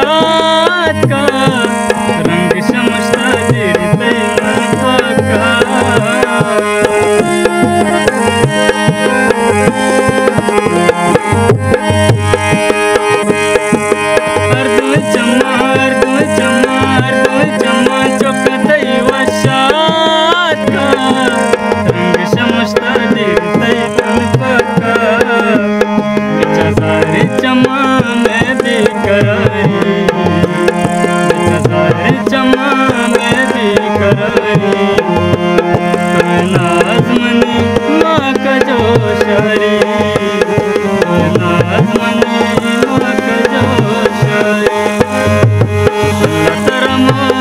रात का ना मन माग जो